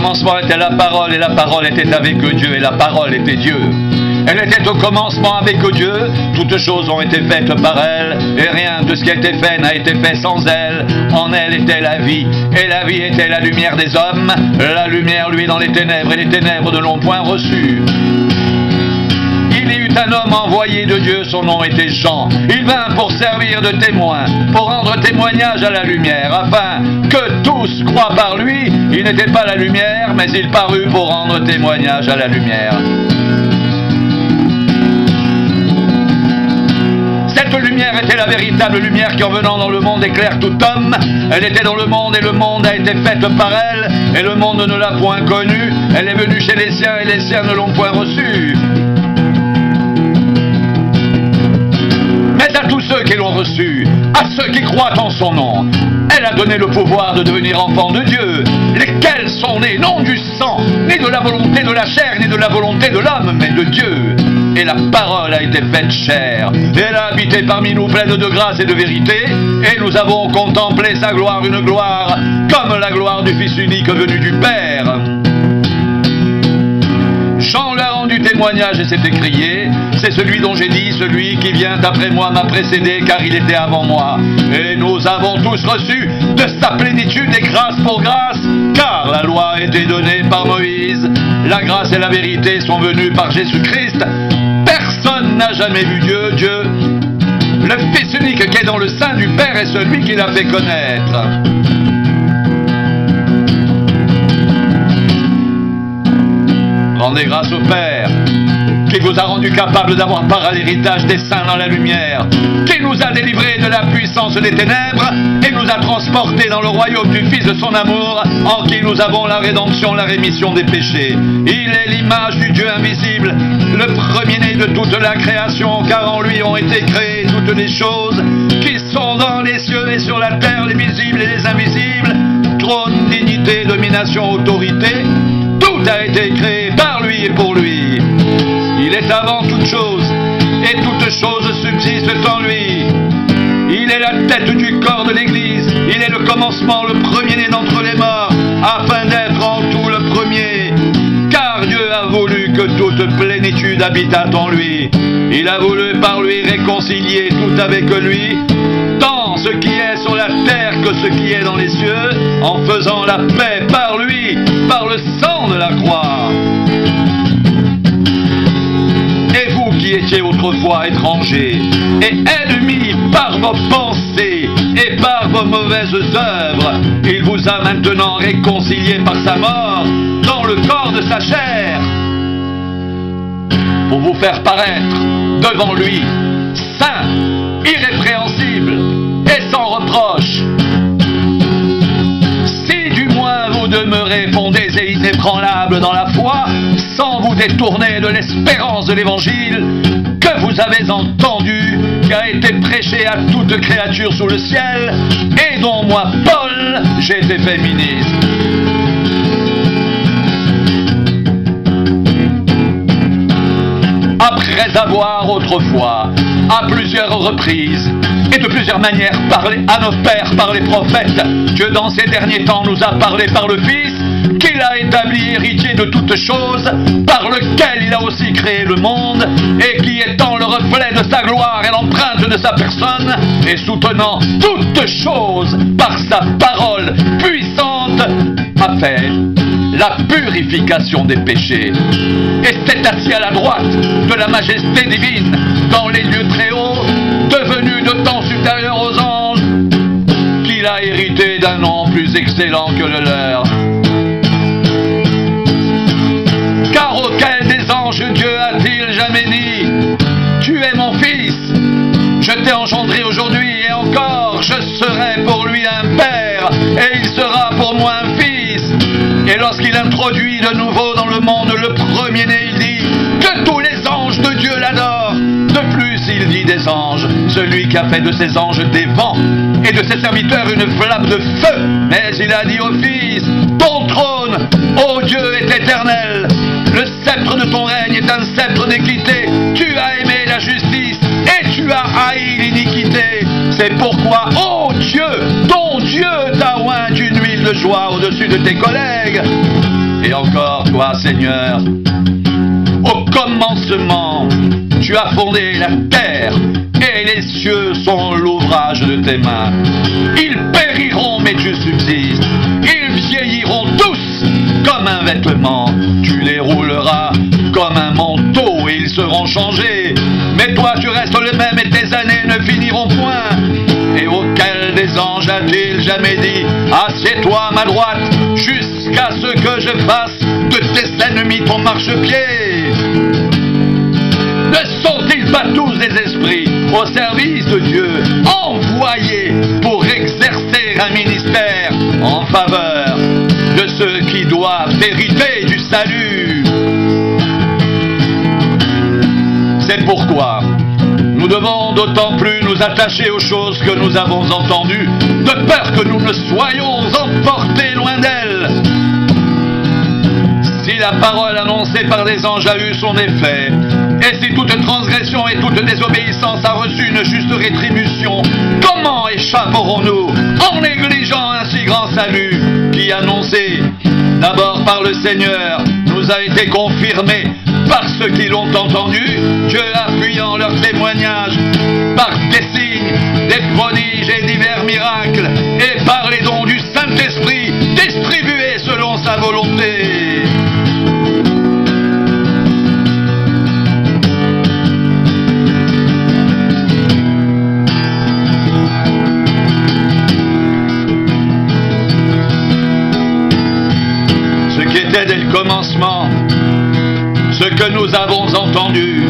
commencement était la parole et la parole était avec Dieu et la parole était Dieu. Elle était au commencement avec Dieu, toutes choses ont été faites par elle, et rien de ce qui a été fait n'a été fait sans elle. En elle était la vie, et la vie était la lumière des hommes. La lumière, lui, dans les ténèbres, et les ténèbres ne l'ont point reçue. Un homme envoyé de Dieu, son nom était Jean. Il vint pour servir de témoin, pour rendre témoignage à la lumière, afin que tous croient par lui. Il n'était pas la lumière, mais il parut pour rendre témoignage à la lumière. Cette lumière était la véritable lumière qui en venant dans le monde éclaire tout homme. Elle était dans le monde et le monde a été faite par elle, et le monde ne l'a point connue. Elle est venue chez les siens et les siens ne l'ont point reçue. Tous ceux qui l'ont reçue, à ceux qui croient en son nom, elle a donné le pouvoir de devenir enfants de Dieu, lesquels sont nés non du sang, ni de la volonté de la chair, ni de la volonté de l'homme, mais de Dieu. Et la parole a été faite chair. Elle a habité parmi nous pleine de grâce et de vérité, et nous avons contemplé sa gloire, une gloire comme la gloire du Fils unique venu du Père. Jean lui a rendu témoignage et s'est écrié, c'est celui dont j'ai dit, celui qui vient après moi m'a précédé car il était avant moi. Et nous avons tous reçu de sa plénitude et grâce pour grâce, car la loi a été donnée par Moïse. La grâce et la vérité sont venues par Jésus-Christ. Personne n'a jamais vu Dieu, Dieu. Le Fils unique qui est dans le sein du Père est celui qui l'a fait connaître. Rendez grâce au Père qui vous a rendu capable d'avoir part à l'héritage des saints dans la lumière, qui nous a délivrés de la puissance des ténèbres et nous a transportés dans le royaume du Fils de son amour, en qui nous avons la rédemption, la rémission des péchés. Il est l'image du Dieu invisible, le premier-né de toute la création, car en lui ont été créées toutes les choses qui sont dans les cieux et sur la terre, les visibles et les invisibles, trône, dignité, domination, autorité. Tout a été créé par lui et pour lui. Il est avant toute chose, et toute chose subsiste en lui. Il est la tête du corps de l'Église, il est le commencement, le premier-né d'entre les morts, afin d'être en tout le premier. Car Dieu a voulu que toute plénitude habitât en lui. Il a voulu par lui réconcilier tout avec lui, tant ce qui est sur la terre que ce qui est dans les cieux, en faisant la paix par lui, par le sang de la croix. Étiez autrefois étrangers et ennemis par vos pensées et par vos mauvaises œuvres, il vous a maintenant réconciliés par sa mort dans le corps de sa chair pour vous faire paraître devant lui saint, irrépréhensible et sans reproche. Détourner de l'espérance de l'évangile que vous avez entendu, qui a été prêché à toute créature sous le ciel, et dont moi, Paul, j'ai été fait ministre. après avoir autrefois, à plusieurs reprises et de plusieurs manières parlé à nos pères par les prophètes, Dieu dans ces derniers temps nous a parlé par le Fils, qu'il a établi héritier de toutes choses, par lequel il a aussi créé le monde, et qui étant le reflet de sa gloire et l'empreinte de sa personne, et soutenant toutes choses par sa parole puissante, a fait la purification des péchés. Et s'est assis à la droite de la majesté divine dans les lieux très hauts, devenu de temps supérieur aux anges, qu'il a hérité d'un nom plus excellent que le leur. Et il sera pour moi un fils. Et lorsqu'il introduit de nouveau dans le monde le premier-né, il dit que tous les anges de Dieu l'adorent. De plus, il dit des anges, celui qui a fait de ses anges des vents et de ses serviteurs une flamme de feu. Mais il a dit au Fils, ton trône, ô Dieu, est éternel. Le sceptre de ton règne est un sceptre d'équité. Tu as aimé la justice et tu as haï l'iniquité. C'est pourquoi, ô joie au-dessus de tes collègues. Et encore toi, Seigneur, au commencement, tu as fondé la terre et les cieux sont l'ouvrage de tes mains. Ils périront, mais tu subsistes. Ils vieilliront tous comme un vêtement. Tu les rouleras comme un manteau et ils seront changés. Mais toi, tu restes le même et tes années ne finiront point. Et auquel des anges a-t-il jamais dit Assieds-toi à ma droite jusqu'à ce que je fasse de tes ennemis ton marchepied. Ne sont-ils pas tous des esprits au service de Dieu, envoyés pour exercer un ministère en faveur de ceux qui doivent hériter du salut? C'est pourquoi nous devons d'autant plus nous attacher aux choses que nous avons entendues, de peur que nous ne soyons emportés loin d'elles. Si la parole annoncée par les anges a eu son effet, et si toute transgression et toute désobéissance a reçu une juste rétribution, comment échapperons-nous en négligeant un si grand salut qui annoncé d'abord par le Seigneur nous a été confirmé par ceux qui l'ont entendu, Dieu appuyant leur témoignage par des signes, des prodiges qui était dès le commencement, ce que nous avons entendu,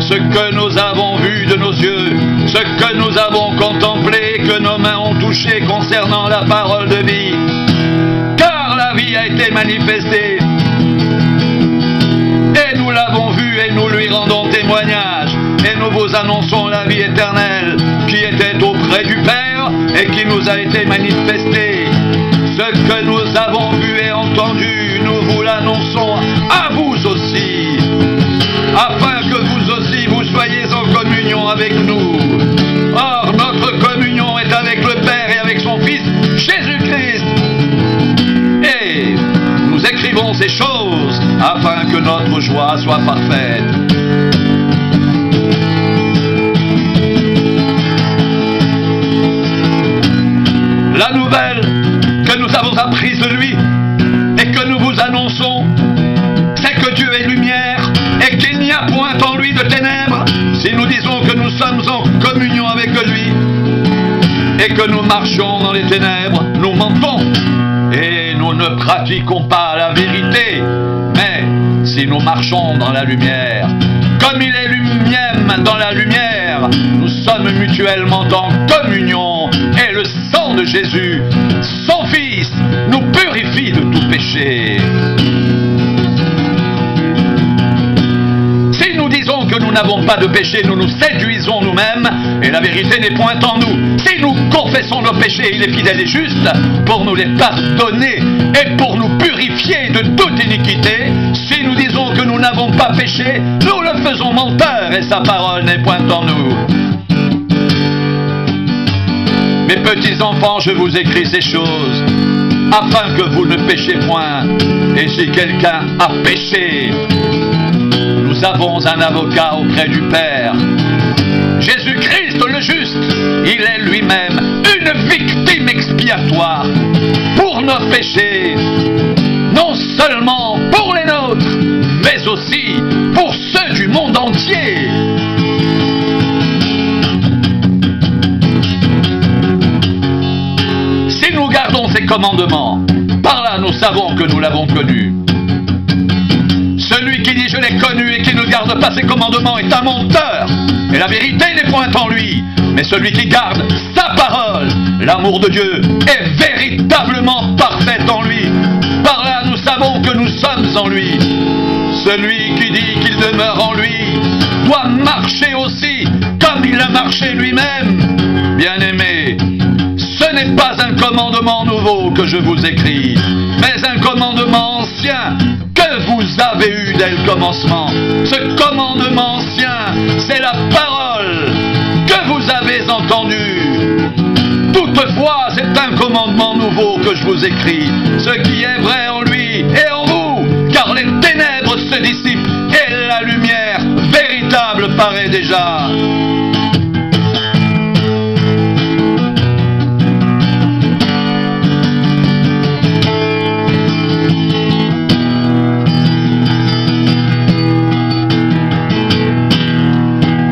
ce que nous avons vu de nos yeux, ce que nous avons contemplé, que nos mains ont touché concernant la parole de vie. Car la vie a été manifestée. Et nous l'avons vue et nous lui rendons témoignage. Et nous vous annonçons la vie éternelle qui était auprès du Père et qui nous a été manifestée. Ce que nous avons parfaite. La nouvelle que nous avons apprise de lui et que nous vous annonçons, c'est que Dieu est lumière et qu'il n'y a point en lui de ténèbres si nous disons que nous sommes en communion avec lui et que nous marchons dans les ténèbres, nous mentons et nous ne pratiquons pas la vérité. Nous marchons dans la lumière, comme il est lui-même dans la lumière, nous sommes mutuellement en communion et le sang de Jésus, son Fils, nous purifie de tout péché. Si nous disons que nous n'avons pas de péché, nous nous séduisons nous-mêmes et la vérité n'est point en nous. Si nous confessons nos péchés, il est fidèle et juste pour nous les pardonner et pour nous purifier de toute iniquité. Si nous disons que nous n'avons pas péché, nous le faisons menteur et sa parole n'est point en nous. Mes petits enfants, je vous écris ces choses afin que vous ne péchiez point. Et si quelqu'un a péché, nous avons un avocat auprès du Père. Pour ceux du monde entier. Si nous gardons ces commandements, par là nous savons que nous l'avons connu. Celui qui dit je l'ai connu et qui ne garde pas ses commandements est un menteur. Et la vérité n'est point en lui. Mais celui qui garde sa parole, l'amour de Dieu, est véritablement parfait en lui. Par là nous savons que nous sommes en lui. Celui qui dit qu'il demeure en lui doit marcher aussi comme il a marché lui-même. Bien-aimé, ce n'est pas un commandement nouveau que je vous écris, mais un commandement ancien que vous avez eu dès le commencement. Ce commandement ancien, c'est la parole que vous avez entendue. Toutefois, c'est un commandement nouveau que je vous écris. Ce qui est vrai en lui déjà.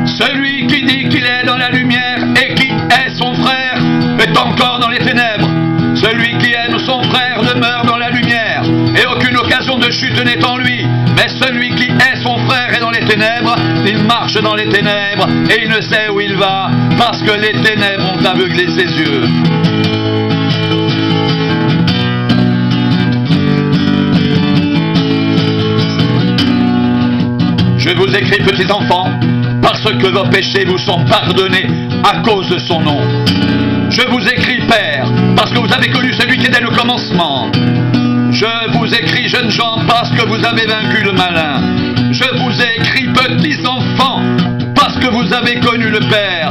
Celui qui dit qu'il est dans la lumière et qui est son frère est encore dans les ténèbres. Celui qui aime son frère demeure dans la lumière et aucune occasion de chute n'est en lui. Mais celui qui est son frère ténèbres, il marche dans les ténèbres et il ne sait où il va parce que les ténèbres ont aveuglé ses yeux. Je vous écris, petits enfants, parce que vos péchés vous sont pardonnés à cause de son nom. Je vous écris, Père, parce que vous avez connu celui qui est dès le commencement. Je vous écris, jeunes gens, parce que vous avez vaincu le malin. Petits enfants, parce que vous avez connu le Père.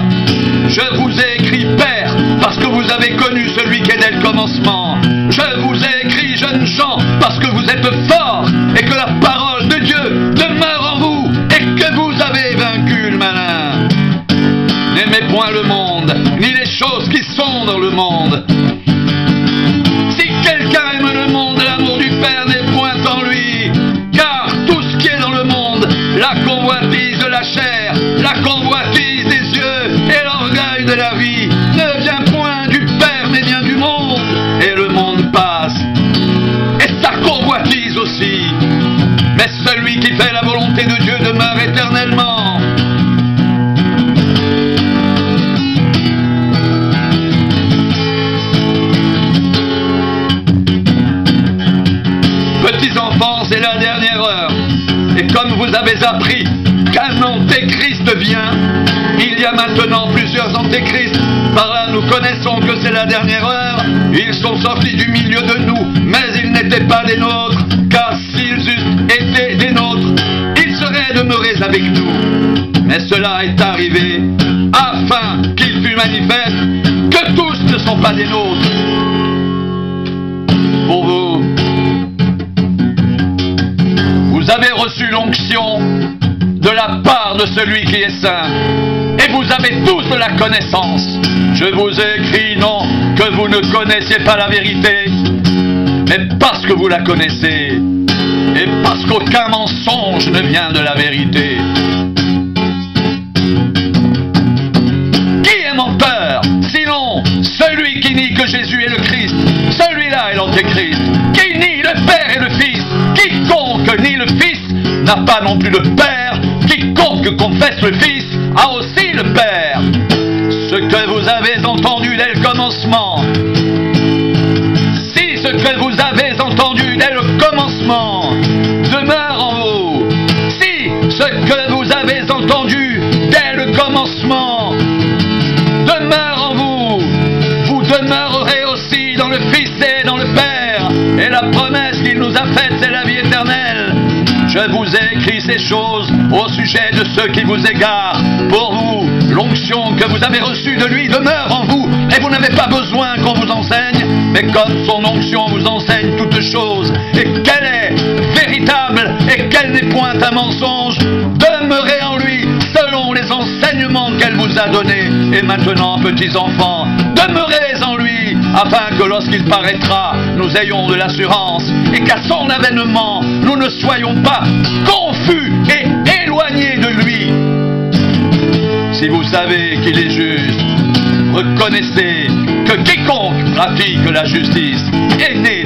Je vous ai écrit, Père, parce que vous avez connu celui qui est dès le commencement. Je vous ai écrit, jeunes gens, parce que vous êtes forts et que la parole de Dieu demeure en vous et que vous avez vaincu le malin. N'aimez point le monde, ni les choses qui sont dans le monde. La dernière heure. Et comme vous avez appris qu'un antéchrist vient, il y a maintenant plusieurs antéchrists. Par là, nous connaissons que c'est la dernière heure. Ils sont sortis du milieu de nous, mais ils n'étaient pas des nôtres. Car s'ils eussent été des nôtres, ils seraient demeurés avec nous. Mais cela est arrivé afin qu'il fût manifeste que tous ne sont pas des nôtres. Pour vous, vous avez reçu l'onction de la part de celui qui est saint. Et vous avez tous la connaissance. Je vous ai écrit non que vous ne connaissiez pas la vérité, mais parce que vous la connaissez. Et parce qu'aucun mensonge ne vient de la vérité. Pas non plus le Père. Quiconque confesse le Fils a aussi de ceux qui vous égarent. Pour vous, l'onction que vous avez reçue de lui demeure en vous, et vous n'avez pas besoin qu'on vous enseigne, mais comme son onction vous enseigne toutes choses, et qu'elle est véritable, et qu'elle n'est point un mensonge, demeurez en lui selon les enseignements qu'elle vous a donnés. Et maintenant, petits enfants, demeurez en lui, afin que lorsqu'il paraîtra, nous ayons de l'assurance, et qu'à son avènement, nous ne soyons pas confus Si vous savez qu'il est juste, reconnaissez que quiconque pratique la justice est né